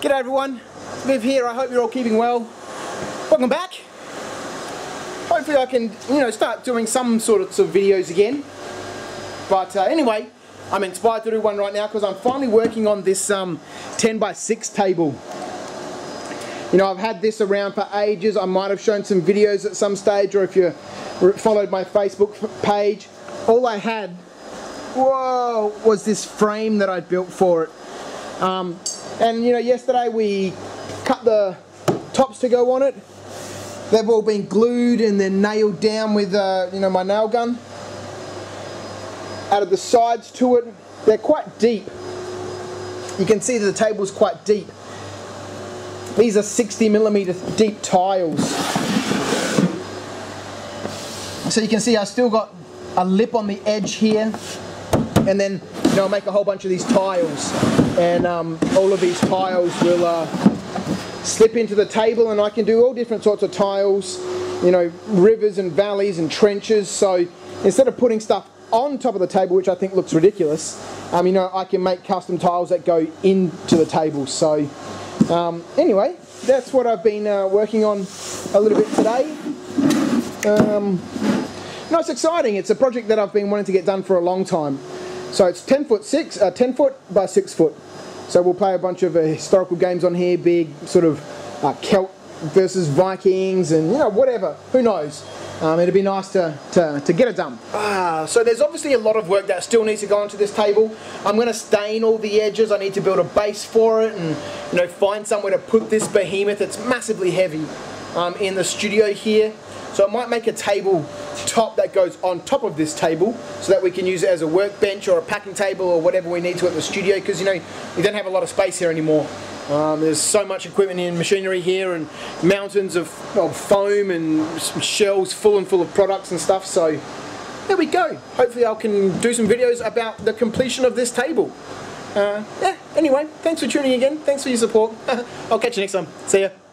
G'day everyone, Viv here, I hope you're all keeping well. Welcome back. Hopefully I can, you know, start doing some sort of, of videos again. But uh, anyway, I'm inspired to do one right now because I'm finally working on this um, 10 by 6 table. You know, I've had this around for ages. I might have shown some videos at some stage or if you followed my Facebook page, all I had, whoa, was this frame that I built for it. Um, and you know, yesterday we cut the tops to go on it. They've all been glued and then nailed down with, uh, you know, my nail gun. Added the sides to it. They're quite deep. You can see that the table's quite deep. These are 60 millimeter deep tiles. So you can see I still got a lip on the edge here and then you know, I'll make a whole bunch of these tiles and um, all of these tiles will uh, slip into the table and I can do all different sorts of tiles you know rivers and valleys and trenches so instead of putting stuff on top of the table which I think looks ridiculous um, you know I can make custom tiles that go into the table so um, anyway that's what I've been uh, working on a little bit today um, no, it's exciting. It's a project that I've been wanting to get done for a long time. So it's 10 foot 6, uh, 10 foot by 6 foot. So we'll play a bunch of uh, historical games on here, big sort of uh, Celt versus Vikings and you know whatever, who knows. Um, it'd be nice to, to, to get it done. Ah, so there's obviously a lot of work that still needs to go onto this table. I'm going to stain all the edges. I need to build a base for it and you know find somewhere to put this behemoth. It's massively heavy um, in the studio here. So I might make a table top that goes on top of this table so that we can use it as a workbench or a packing table or whatever we need to at the studio because you know we don't have a lot of space here anymore. Um, there's so much equipment and machinery here and mountains of, of foam and shelves full and full of products and stuff so there we go. Hopefully I can do some videos about the completion of this table. Uh, yeah, anyway, thanks for tuning in again. Thanks for your support. I'll catch you next time. See ya.